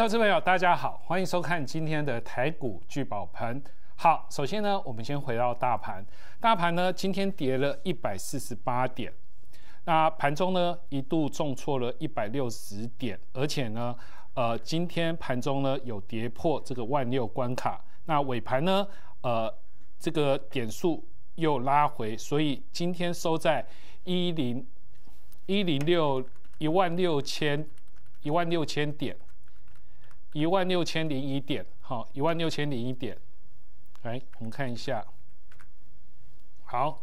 投资朋友，大家好，欢迎收看今天的台股聚宝盆。好，首先呢，我们先回到大盘，大盘呢今天跌了一百四十八点，那盘中呢一度重挫了一百六十点，而且呢，呃，今天盘中呢有跌破这个万六关卡，那尾盘呢，呃，这个点数又拉回，所以今天收在一零一零六一万六千一万六千点。一万六千零一点，好，一万六千零一点，来，我们看一下，好，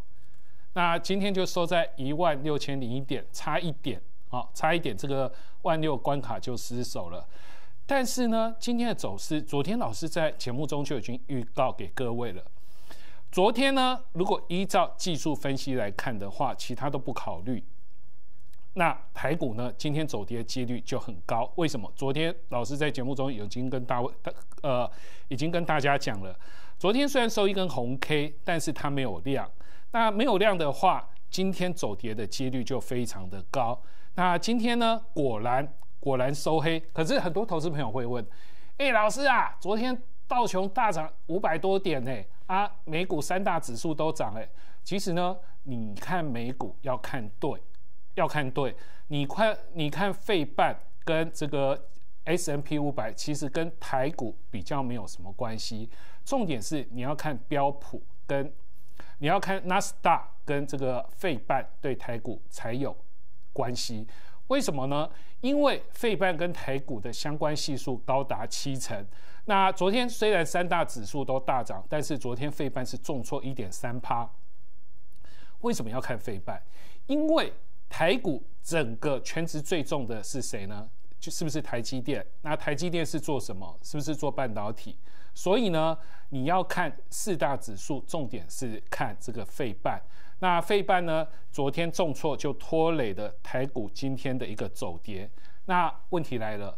那今天就收在一万六千零一点，差一点，好，差一点，这个万六关卡就失守了。但是呢，今天的走势，昨天老师在节目中就已经预告给各位了。昨天呢，如果依照技术分析来看的话，其他都不考虑。那台股呢？今天走跌的几率就很高。为什么？昨天老师在节目中已经跟大大呃，已经跟大家讲了。昨天虽然收一根红 K，但是它没有量。那没有量的话，今天走跌的几率就非常的高。那今天呢？果然果然收黑。可是很多投资朋友会问：哎，老师啊，昨天道琼大涨五百多点呢，啊，美股三大指数都涨哎。其实呢，你看美股要看对。要看对，你看，你看费半跟这个 S M P 五百，其实跟台股比较没有什么关系。重点是你要看标普跟你要看纳斯达跟这个费半对台股才有关系。为什么呢？因为费半跟台股的相关系数高达七成。那昨天虽然三大指数都大涨，但是昨天费半是重挫一点三趴。为什么要看费半？因为台股整个全值最重的是谁呢？就是不是台积电？那台积电是做什么？是不是做半导体？所以呢，你要看四大指数，重点是看这个费半。那费半呢，昨天重挫就拖累的台股今天的一个走跌。那问题来了，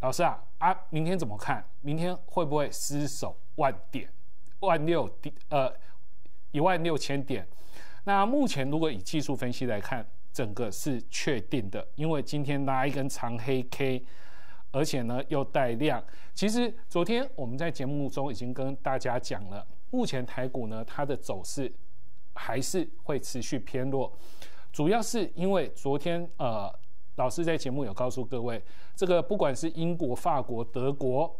老师啊啊，明天怎么看？明天会不会失守万点？万六点呃一万六千点？那目前如果以技术分析来看，整个是确定的，因为今天拉一根长黑 K，而且呢又带量。其实昨天我们在节目中已经跟大家讲了，目前台股呢它的走势还是会持续偏弱，主要是因为昨天呃老师在节目有告诉各位，这个不管是英国、法国、德国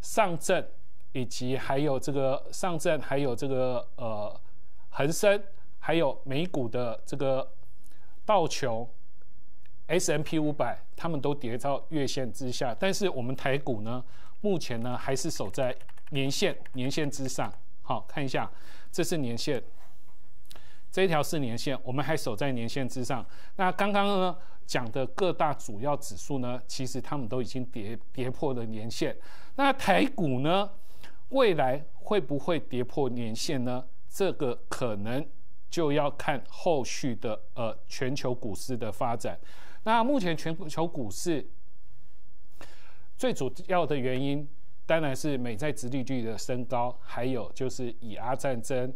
上证，以及还有这个上证，还有这个呃恒生，还有美股的这个。道琼、S M P 五百，他们都跌到月线之下，但是我们台股呢，目前呢还是守在年线年线之上。好，看一下，这是年线，这一条是年线，我们还守在年线之上。那刚刚呢讲的各大主要指数呢，其实他们都已经跌跌破了年线。那台股呢，未来会不会跌破年线呢？这个可能。就要看后续的呃全球股市的发展。那目前全球股市最主要的原因，当然是美债殖利率的升高，还有就是以阿战争，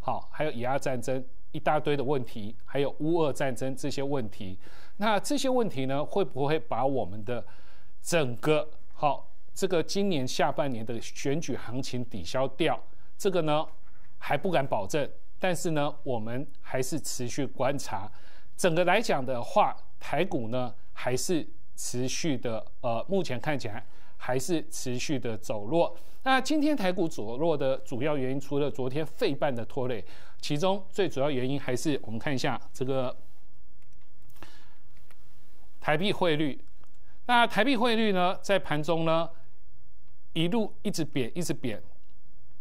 好，还有以阿战争一大堆的问题，还有乌俄战争这些问题。那这些问题呢，会不会把我们的整个好这个今年下半年的选举行情抵消掉？这个呢，还不敢保证。但是呢，我们还是持续观察。整个来讲的话，台股呢还是持续的，呃，目前看起来还是持续的走弱。那今天台股走弱的主要原因，除了昨天费半的拖累，其中最主要原因还是我们看一下这个台币汇率。那台币汇率呢，在盘中呢一路一直贬，一直贬。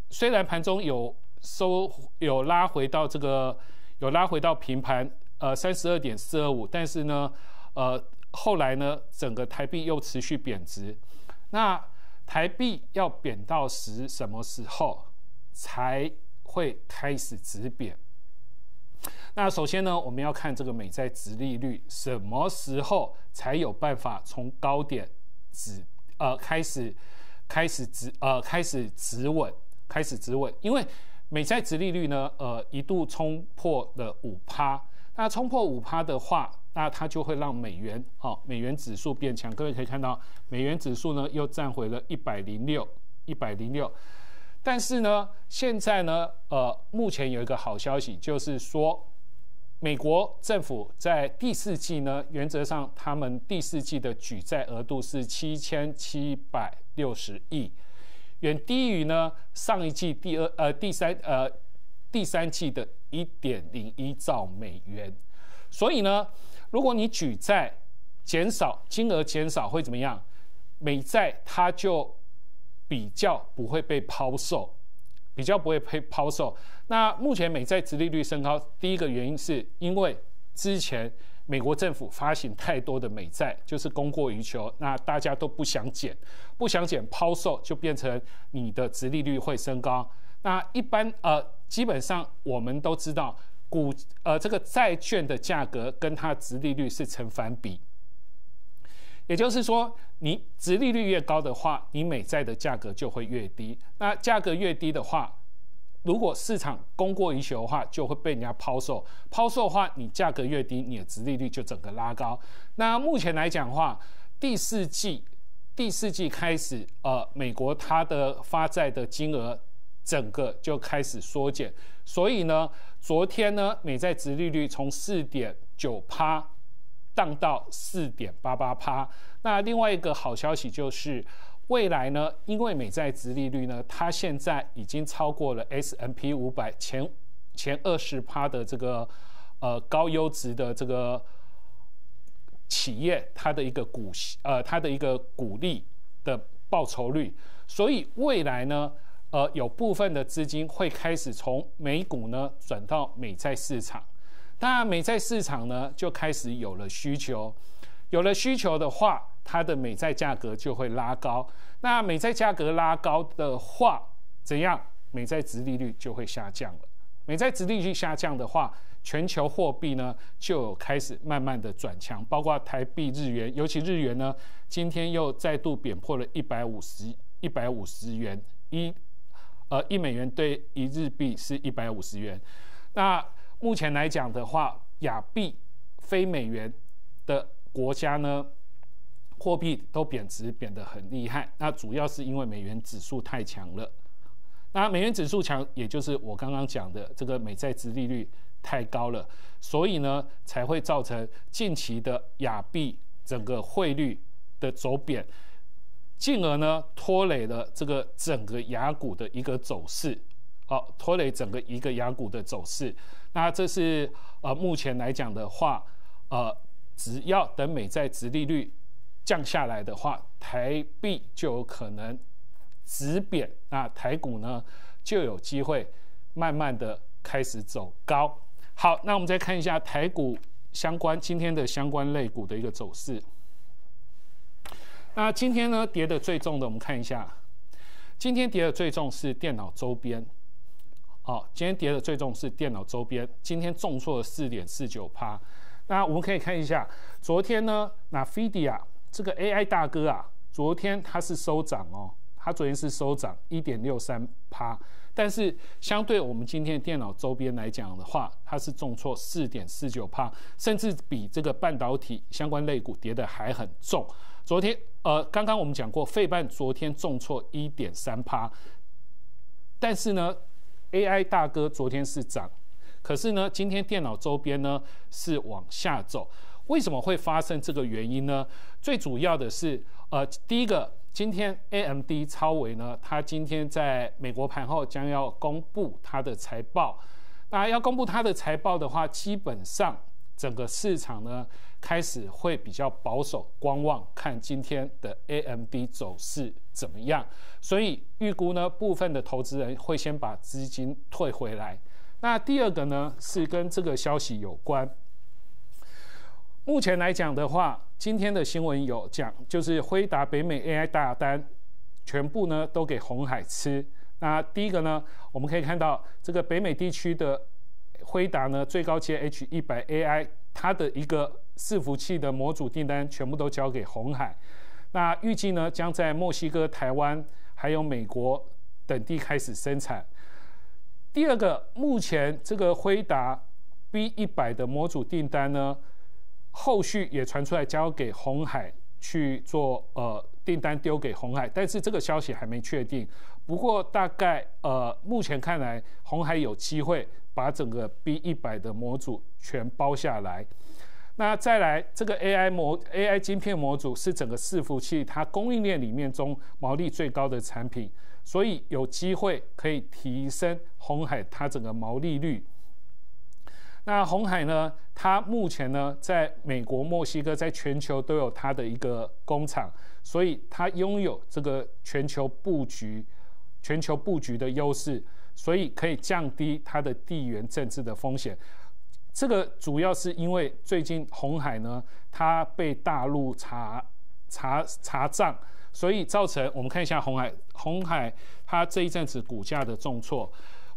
虽然盘中有。收有拉回到这个，有拉回到平盘，呃，三十二点四二五，但是呢，呃，后来呢，整个台币又持续贬值。那台币要贬到时什么时候才会开始止贬？那首先呢，我们要看这个美债值利率什么时候才有办法从高点止，呃，开始开始止，呃，开始止稳，开始止稳，因为。美债值利率呢，呃，一度冲破了五趴。那冲破五趴的话，那它就会让美元哦，美元指数变强。各位可以看到，美元指数呢又站回了一百零六，一百零六。但是呢，现在呢，呃，目前有一个好消息，就是说，美国政府在第四季呢，原则上他们第四季的举债额度是七千七百六十亿，远低于呢上一季第二呃第三呃第三季的一点零一兆美元。所以呢，如果你举债减少金额减少会怎么样？美债它就。比较不会被抛售，比较不会被抛售。那目前美债殖利率升高，第一个原因是因为之前美国政府发行太多的美债，就是供过于求，那大家都不想减，不想减抛售，就变成你的殖利率会升高。那一般呃，基本上我们都知道，股呃这个债券的价格跟它殖利率是成反比。也就是说，你值利率越高的话，你美债的价格就会越低。那价格越低的话，如果市场供过于求的话，就会被人家抛售。抛售的话，你价格越低，你的值利率就整个拉高。那目前来讲的话，第四季第四季开始，呃，美国它的发债的金额整个就开始缩减。所以呢，昨天呢，美债值利率从四点九趴。降到四点八八趴。那另外一个好消息就是，未来呢，因为美债值利率呢，它现在已经超过了 S M P 五百前前二十趴的这个呃高优质的这个企业，它的一个股息呃它的一个股利的报酬率，所以未来呢，呃有部分的资金会开始从美股呢转到美债市场。那美债市场呢，就开始有了需求，有了需求的话，它的美债价格就会拉高。那美债价格拉高的话，怎样？美债值利率就会下降了。美债值利率下降的话，全球货币呢就开始慢慢的转强，包括台币、日元，尤其日元呢，今天又再度贬破了一百五十一百五十元一，呃，一美元兑一日币是一百五十元。那目前来讲的话，亚币、非美元的国家呢，货币都贬值，贬得很厉害。那主要是因为美元指数太强了。那美元指数强，也就是我刚刚讲的这个美债值利率太高了，所以呢，才会造成近期的亚币整个汇率的走贬，进而呢拖累了这个整个雅股的一个走势。好，拖累整个一个雅股的走势。那这是呃目前来讲的话，呃，只要等美债殖利率降下来的话，台币就有可能止贬，那台股呢就有机会慢慢的开始走高。好，那我们再看一下台股相关今天的相关类股的一个走势。那今天呢跌的最重的，我们看一下，今天跌的最重是电脑周边。好，今天跌的最重是电脑周边，今天重挫了四点四九趴。那我们可以看一下，昨天呢，那 Fidia 这个 AI 大哥啊，昨天它是收涨哦，它昨天是收涨一点六三趴，但是相对我们今天电脑周边来讲的话，它是重挫四点四九趴，甚至比这个半导体相关类股跌的还很重。昨天呃，刚刚我们讲过，费半昨天重挫一点三趴，但是呢。AI 大哥昨天是涨，可是呢，今天电脑周边呢是往下走。为什么会发生这个原因呢？最主要的是，呃，第一个，今天 AMD 超维呢，它今天在美国盘后将要公布它的财报。那要公布它的财报的话，基本上整个市场呢。开始会比较保守观望，看今天的 AMD 走势怎么样。所以预估呢，部分的投资人会先把资金退回来。那第二个呢，是跟这个消息有关。目前来讲的话，今天的新闻有讲，就是辉达北美 AI 大单全部呢都给红海吃。那第一个呢，我们可以看到这个北美地区的辉达呢，最高阶 H 一百 AI。它的一个伺服器的模组订单全部都交给红海，那预计呢将在墨西哥、台湾还有美国等地开始生产。第二个，目前这个辉达 B 一百的模组订单呢，后续也传出来交给红海去做呃订单丢给红海，但是这个消息还没确定。不过大概呃目前看来，红海有机会把整个 B 一百的模组全包下来。那再来这个 AI 模 AI 晶片模组是整个伺服器它供应链里面中毛利最高的产品，所以有机会可以提升红海它整个毛利率。那红海呢？它目前呢，在美国、墨西哥，在全球都有它的一个工厂，所以它拥有这个全球布局、全球布局的优势，所以可以降低它的地缘政治的风险。这个主要是因为最近红海呢，它被大陆查查查账，所以造成我们看一下红海，红海它这一阵子股价的重挫。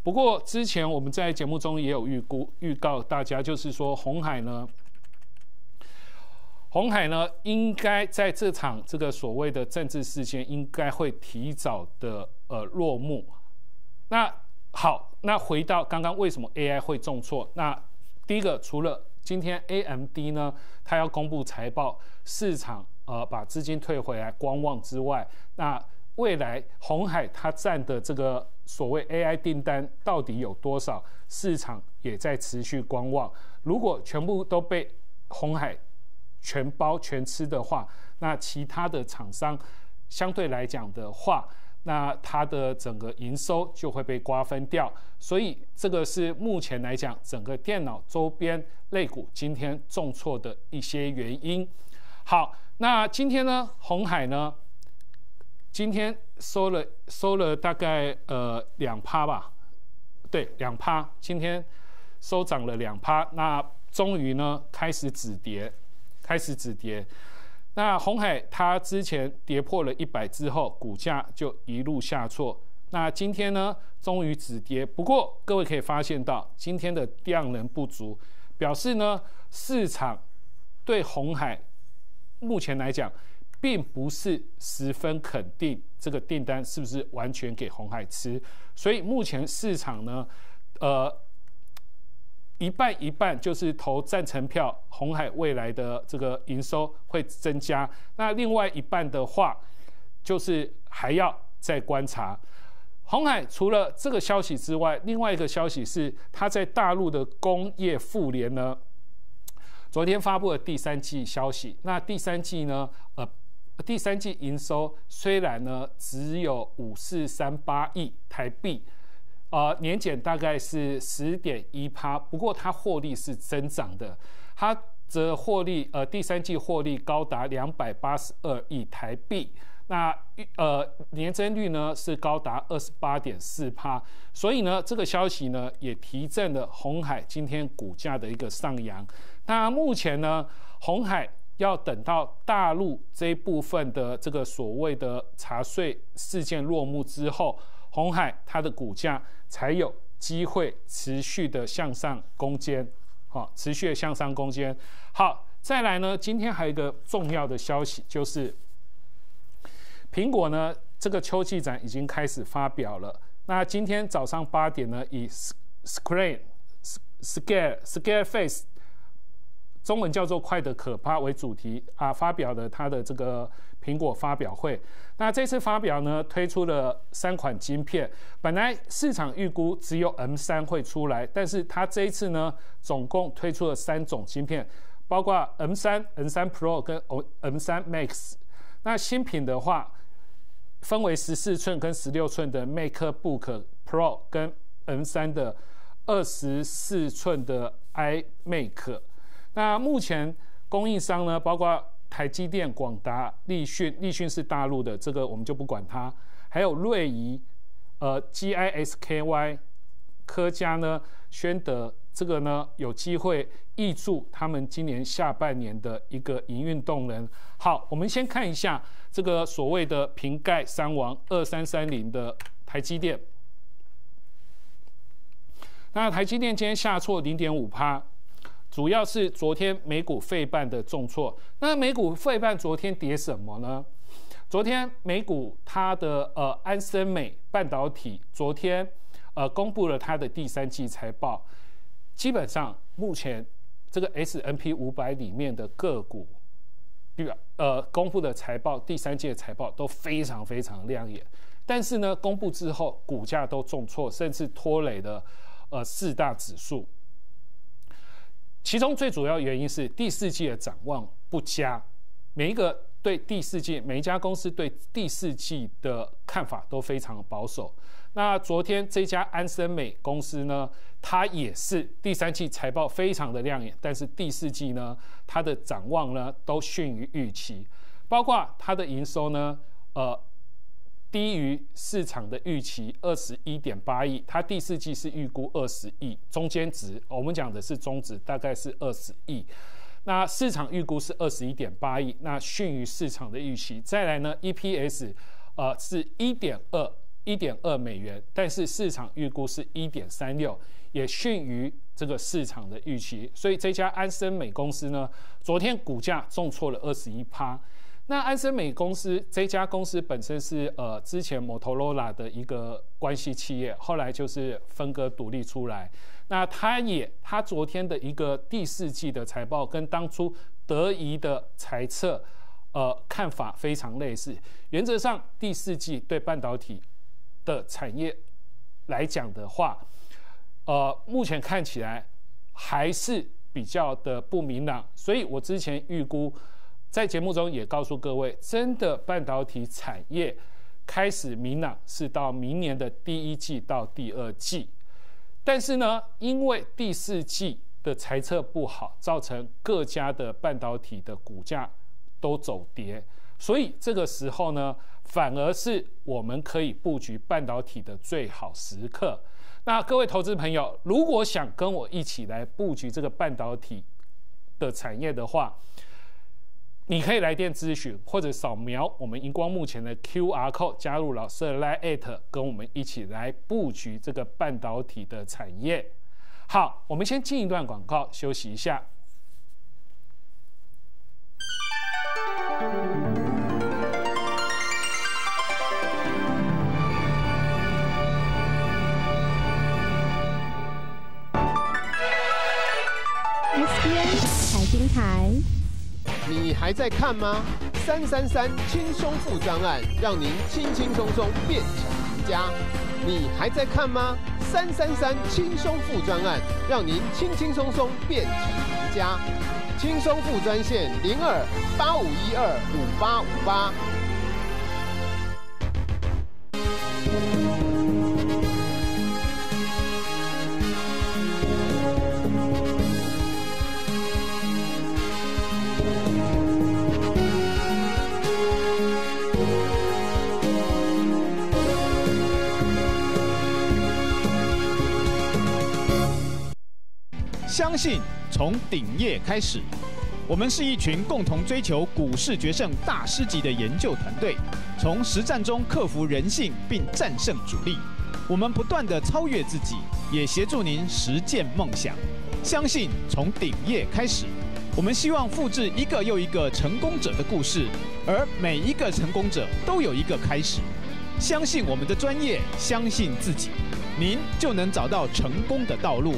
不过之前我们在节目中也有预估预告大家，就是说红海呢，红海呢应该在这场这个所谓的政治事件应该会提早的呃落幕。那好，那回到刚刚为什么 AI 会重挫？那第一个除了今天 AMD 呢，它要公布财报，市场呃把资金退回来观望之外，那未来红海它占的这个。所谓 AI 订单到底有多少？市场也在持续观望。如果全部都被红海全包全吃的话，那其他的厂商相对来讲的话，那它的整个营收就会被瓜分掉。所以这个是目前来讲整个电脑周边类股今天重挫的一些原因。好，那今天呢，红海呢？今天收了收了大概呃两趴吧，对，两趴。今天收涨了两趴，那终于呢开始止跌，开始止跌。那红海它之前跌破了一百之后，股价就一路下挫。那今天呢终于止跌，不过各位可以发现到今天的量能不足，表示呢市场对红海目前来讲。并不是十分肯定这个订单是不是完全给红海吃，所以目前市场呢，呃，一半一半就是投赞成票，红海未来的这个营收会增加。那另外一半的话，就是还要再观察。红海除了这个消息之外，另外一个消息是它在大陆的工业妇联呢，昨天发布了第三季消息。那第三季呢，呃。第三季营收虽然呢只有五四三八亿台币，呃年减大概是十点一趴，不过它获利是增长的，它则获利呃第三季获利高达两百八十二亿台币，那呃年增率呢是高达二十八点四趴，所以呢这个消息呢也提振了红海今天股价的一个上扬。那目前呢红海。要等到大陆这一部分的这个所谓的查税事件落幕之后，红海它的股价才有机会持续的向上攻坚，好，持续的向上攻坚。好，再来呢，今天还有一个重要的消息，就是苹果呢这个秋季展已经开始发表了。那今天早上八点呢，以 screen scare scare face。中文叫做“快的可怕”为主题啊，发表的它的这个苹果发表会。那这次发表呢，推出了三款晶片。本来市场预估只有 M 三会出来，但是它这一次呢，总共推出了三种晶片，包括 M 三、M 三 Pro 跟 O M 三 Max。那新品的话，分为十四寸跟十六寸的 MacBook Pro 跟 M 三的二十四寸的 iMac。那目前供应商呢，包括台积电、广达、立讯，立讯是大陆的，这个我们就不管它。还有瑞仪、呃，GISKY、科嘉呢，宣德，这个呢有机会挹注他们今年下半年的一个营运动能。好，我们先看一下这个所谓的瓶盖三王二三三零的台积电。那台积电今天下挫零点五趴。主要是昨天美股费半的重挫，那美股费半昨天跌什么呢？昨天美股它的呃安森美半导体昨天呃公布了它的第三季财报，基本上目前这个 S N P 五百里面的个股，表呃公布的财报，第三届财报都非常非常亮眼。但是呢，公布之后股价都重挫，甚至拖累了呃四大指数。其中最主要原因是第四季的展望不佳，每一个对第四季每一家公司对第四季的看法都非常保守。那昨天这家安森美公司呢，它也是第三季财报非常的亮眼，但是第四季呢，它的展望呢都逊于预期，包括它的营收呢，呃。低于市场的预期二十一点八亿，它第四季是预估二十亿，中间值我们讲的是中值，大概是二十亿。那市场预估是二十一点八亿，那逊于市场的预期。再来呢，EPS 呃是一点二一点二美元，但是市场预估是一点三六，也逊于这个市场的预期。所以这家安森美公司呢，昨天股价重挫了二十一趴。那安森美公司这家公司本身是呃之前摩托罗拉的一个关系企业，后来就是分割独立出来。那它也它昨天的一个第四季的财报跟当初德仪的财测呃看法非常类似。原则上第四季对半导体的产业来讲的话，呃目前看起来还是比较的不明朗。所以我之前预估。在节目中也告诉各位，真的半导体产业开始明朗是到明年的第一季到第二季，但是呢，因为第四季的财测不好，造成各家的半导体的股价都走跌，所以这个时候呢，反而是我们可以布局半导体的最好时刻。那各位投资朋友，如果想跟我一起来布局这个半导体的产业的话，你可以来电咨询，或者扫描我们荧光幕前的 Q R code，加入老师的 Line，跟我们一起来布局这个半导体的产业。好，我们先进一段广告，休息一下。SBN 财经台。你还在看吗？三三三轻松付专案，让您轻轻松松变成赢家。你还在看吗？三三三轻松付专案，让您轻轻松松变成赢家。轻松付专线零二八五一二五八五八。相信从顶业开始，我们是一群共同追求股市决胜大师级的研究团队，从实战中克服人性并战胜主力。我们不断的超越自己，也协助您实践梦想。相信从顶业开始，我们希望复制一个又一个成功者的故事，而每一个成功者都有一个开始。相信我们的专业，相信自己，您就能找到成功的道路。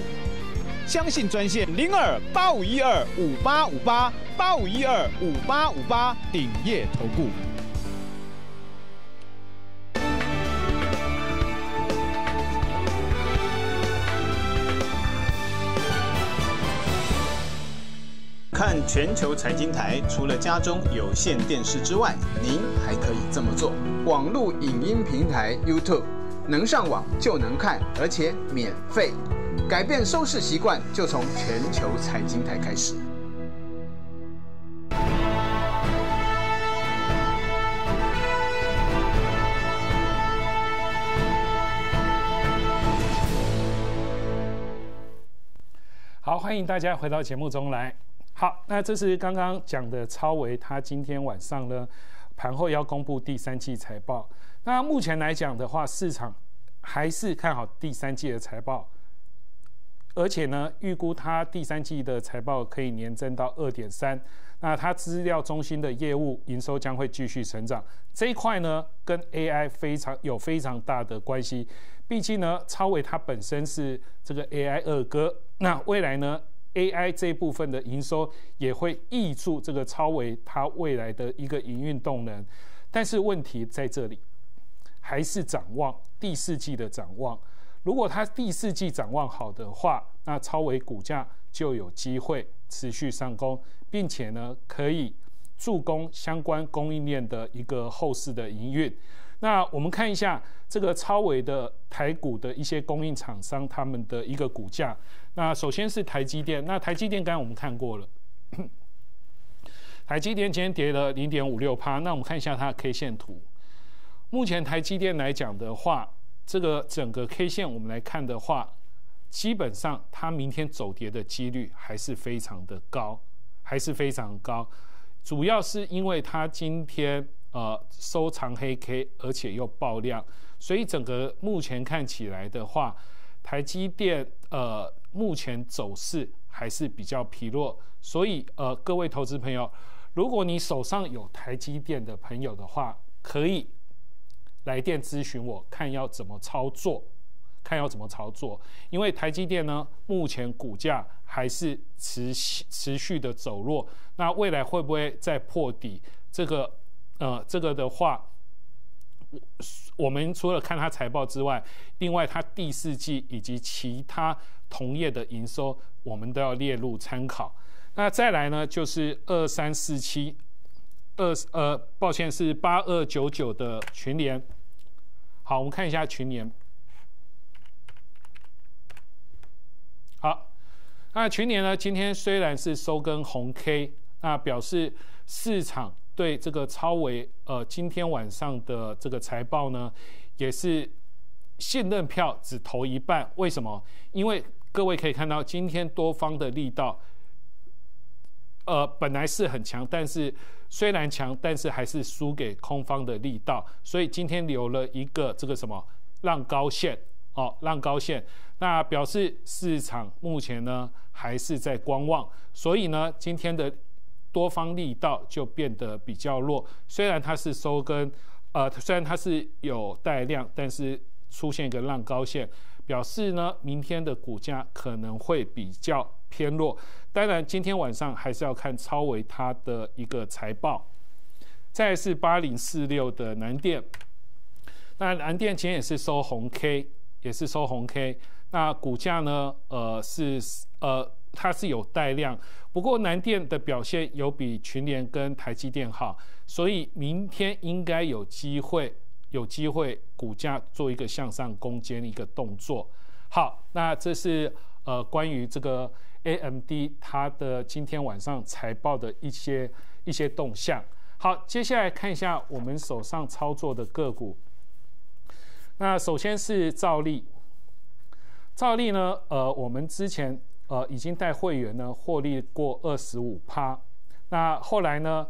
相信专线零二八五一二五八五八八五一二五八五八顶业投顾。看全球财经台，除了家中有线电视之外，您还可以这么做：网络影音平台 YouTube，能上网就能看，而且免费。改变收视习惯，就从全球财经台开始。好，欢迎大家回到节目中来。好，那这是刚刚讲的超维，他今天晚上呢盘后要公布第三季财报。那目前来讲的话，市场还是看好第三季的财报。而且呢，预估它第三季的财报可以年增到二点三。那它资料中心的业务营收将会继续成长。这一块呢，跟 AI 非常有非常大的关系。毕竟呢，超伟它本身是这个 AI 二哥。那未来呢，AI 这一部分的营收也会挹注这个超伟它未来的一个营运动能。但是问题在这里，还是展望第四季的展望。如果它第四季展望好的话，那超维股价就有机会持续上攻，并且呢可以助攻相关供应链的一个后市的营运。那我们看一下这个超维的台股的一些供应厂商他们的一个股价。那首先是台积电，那台积电刚刚我们看过了，台积电今天跌了零点五六趴。那我们看一下它的 K 线图。目前台积电来讲的话，这个整个 K 线我们来看的话，基本上它明天走跌的几率还是非常的高，还是非常高。主要是因为它今天。呃，收长黑 K，而且又爆量，所以整个目前看起来的话，台积电呃目前走势还是比较疲弱，所以呃各位投资朋友，如果你手上有台积电的朋友的话，可以来电咨询我，看要怎么操作，看要怎么操作，因为台积电呢目前股价还是持持续的走弱，那未来会不会再破底？这个。呃，这个的话，我我们除了看它财报之外，另外它第四季以及其他同业的营收，我们都要列入参考。那再来呢，就是二三四七二呃，抱歉是八二九九的群联。好，我们看一下群联。好，那群联呢，今天虽然是收根红 K，那表示市场。对这个超维，呃，今天晚上的这个财报呢，也是信任票只投一半。为什么？因为各位可以看到，今天多方的力道，呃，本来是很强，但是虽然强，但是还是输给空方的力道，所以今天留了一个这个什么浪高线，哦，浪高线，那表示市场目前呢还是在观望，所以呢，今天的。多方力道就变得比较弱，虽然它是收根，呃，虽然它是有带量，但是出现一个浪高线，表示呢，明天的股价可能会比较偏弱。当然，今天晚上还是要看超维它的一个财报。再是八零四六的南电，那南电今天也是收红 K，也是收红 K，那股价呢，呃，是呃。它是有带量，不过南电的表现有比群联跟台积电好，所以明天应该有机会，有机会股价做一个向上攻坚一个动作。好，那这是呃关于这个 AMD 它的今天晚上财报的一些一些动向。好，接下来看一下我们手上操作的个股。那首先是兆利，兆利呢，呃，我们之前。呃，已经带会员呢获利过二十五趴，那后来呢，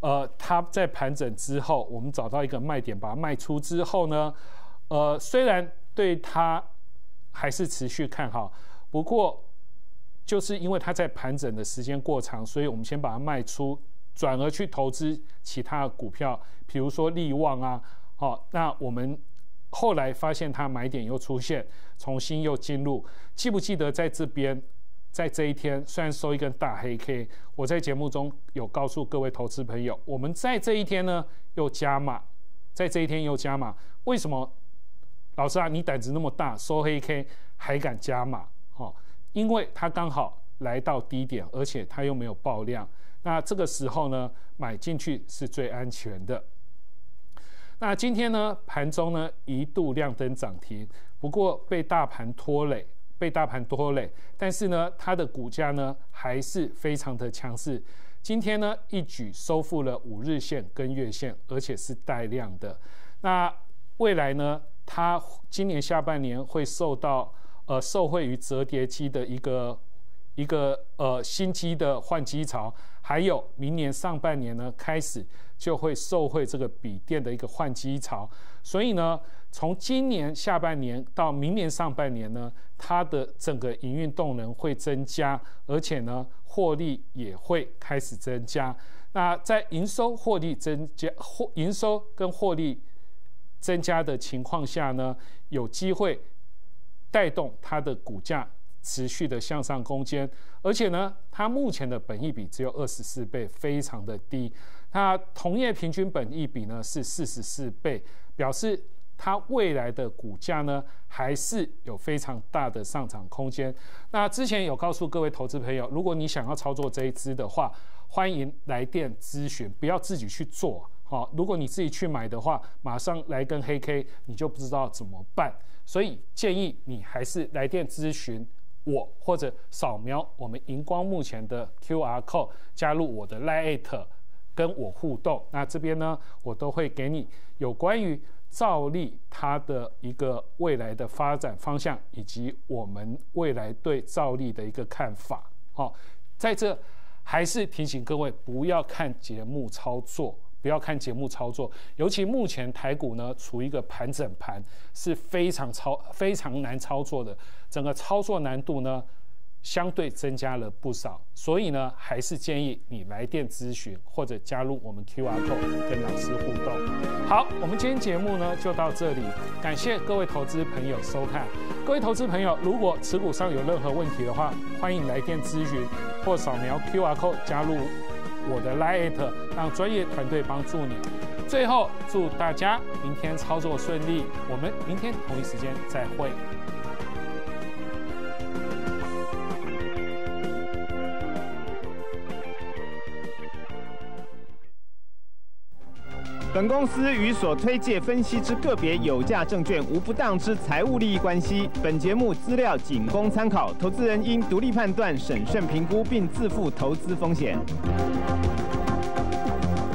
呃，它在盘整之后，我们找到一个卖点，把它卖出之后呢，呃，虽然对它还是持续看好，不过就是因为它在盘整的时间过长，所以我们先把它卖出，转而去投资其他的股票，比如说利旺啊，好，那我们。后来发现它买点又出现，重新又进入。记不记得在这边，在这一天虽然收一根大黑 K，我在节目中有告诉各位投资朋友，我们在这一天呢又加码，在这一天又加码。为什么？老师啊，你胆子那么大，收黑 K 还敢加码？因为它刚好来到低点，而且它又没有爆量。那这个时候呢，买进去是最安全的。那今天呢，盘中呢一度亮灯涨停，不过被大盘拖累，被大盘拖累。但是呢，它的股价呢还是非常的强势。今天呢，一举收复了五日线跟月线，而且是带量的。那未来呢，它今年下半年会受到呃受惠于折叠机的一个一个呃新机的换机潮，还有明年上半年呢开始。就会受惠这个笔电的一个换机潮，所以呢，从今年下半年到明年上半年呢，它的整个营运动能会增加，而且呢，获利也会开始增加。那在营收获利增加、获营收跟获利增加的情况下呢，有机会带动它的股价持续的向上空间，而且呢，它目前的本益比只有二十四倍，非常的低。它同业平均本益比呢是四十四倍，表示它未来的股价呢还是有非常大的上涨空间。那之前有告诉各位投资朋友，如果你想要操作这一支的话，欢迎来电咨询，不要自己去做。好，如果你自己去买的话，马上来根黑 K，你就不知道怎么办。所以建议你还是来电咨询我，或者扫描我们荧光幕前的 QR code，加入我的 Lite，跟我互动。那这边呢，我都会给你有关于兆利它的一个未来的发展方向，以及我们未来对兆利的一个看法。好，在这还是提醒各位，不要看节目操作。不要看节目操作，尤其目前台股呢处于一个盘整盘，是非常操非常难操作的，整个操作难度呢相对增加了不少，所以呢还是建议你来电咨询或者加入我们 Q R code 跟老师互动。好，我们今天节目呢就到这里，感谢各位投资朋友收看。各位投资朋友，如果持股上有任何问题的话，欢迎来电咨询或扫描 Q R code 加入。我的 Lite，让专业团队帮助你。最后，祝大家明天操作顺利。我们明天同一时间再会。本公司与所推介分析之个别有价证券无不当之财务利益关系。本节目资料仅供参考，投资人应独立判断、审慎评估，并自负投资风险。